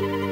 Bye.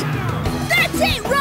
That's it,